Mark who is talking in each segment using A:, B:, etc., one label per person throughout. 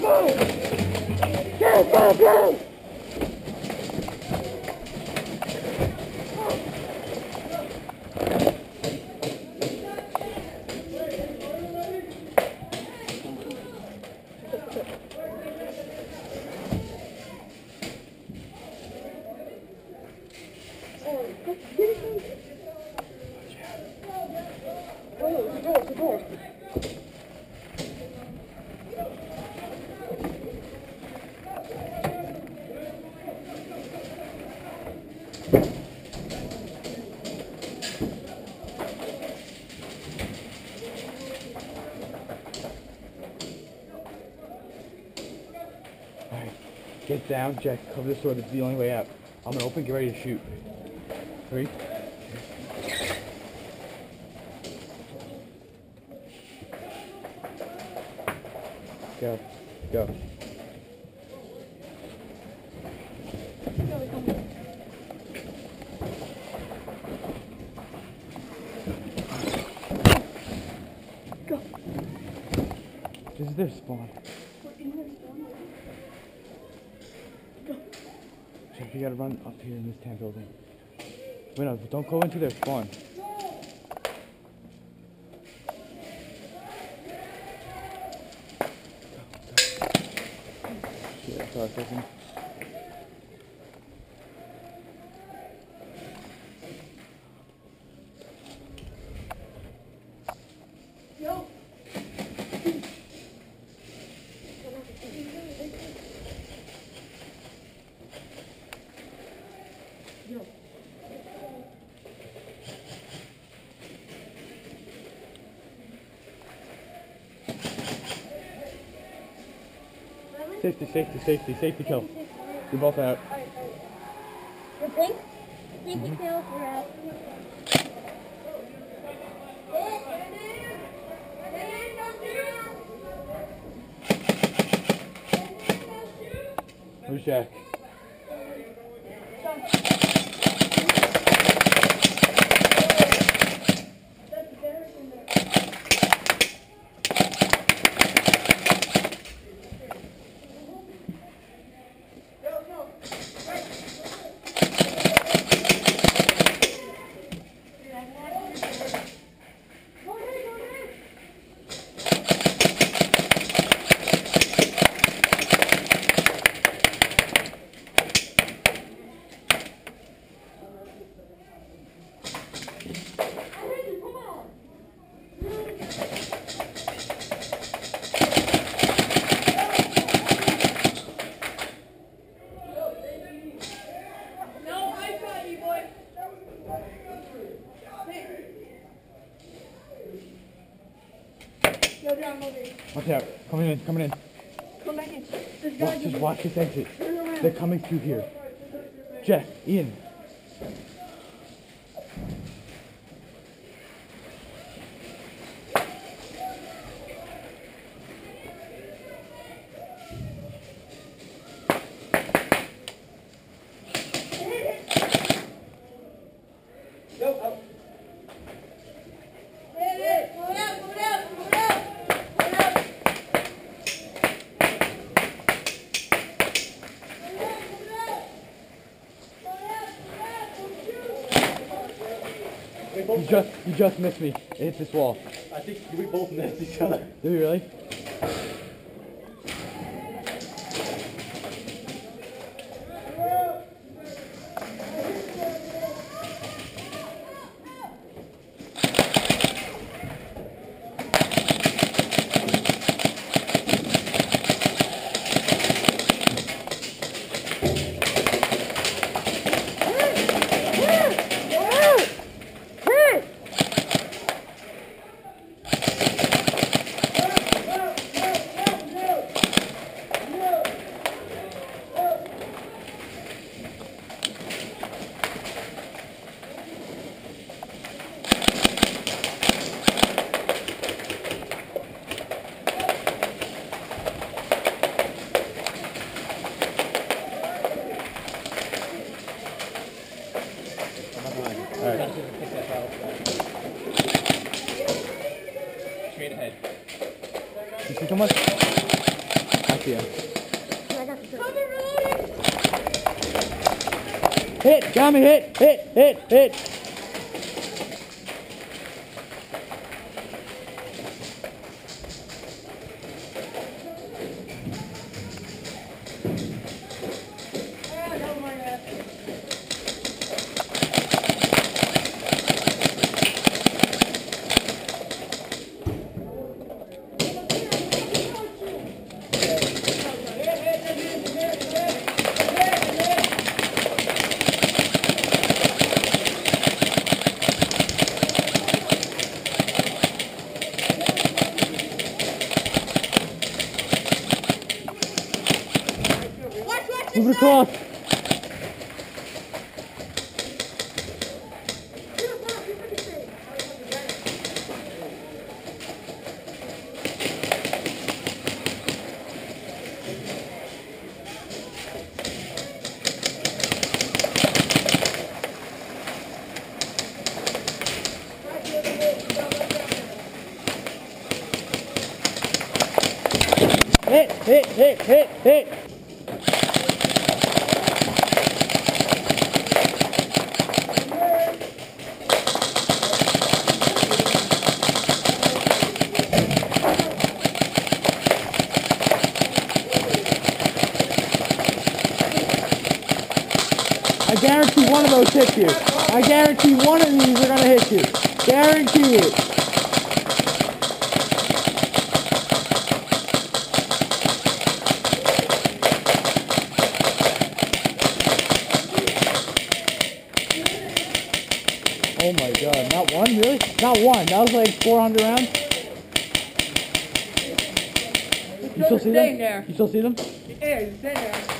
A: Go, go, go! Go,
B: Get down, Jack. Cover the sword. This is the only way out. I'm gonna open, get ready to shoot. Three. Go. Go. This is their spawn. Jeff, you gotta run up here in this tan building. Wait, no, don't go into their spawn. Shit, I saw a Safety, safety, safety, safety kill. You're both out.
A: The pink? Pink kills are out.
B: Where's Jack?
A: Yo, John, over here.
B: Watch out. Coming in, coming in.
A: Come back in. There's
B: Watch, just watch this exit.
A: Turn.
B: They're coming through here. Jack, Ian. You just, you just missed me. It hit this wall.
C: I think we both missed each other.
B: Did we really? I
A: got the Cover
B: Hit! Me! Hit! Hit! Hit! Hit!
A: Watch, watch
B: Move it
A: this
B: across! Hit! Hit! Hit! Hit! Hit! I guarantee one of those hits you. I guarantee one of these are gonna hit you. Guarantee it. Oh my god, not one really? Not one. That was like 400 rounds. You still see them?
D: there.
B: You still see them?
D: Yeah, he's in there.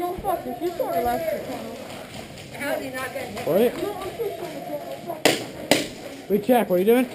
A: No, fuck this. You saw the last channel.
D: How did he not get hit?
B: What are you?
A: No, I'm still showing the channel. Fuck.
B: Wait, check. What are you doing?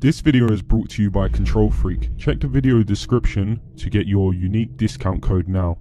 E: This video is brought to you by KontrolFreek. Check the video description to get your unique discount code now.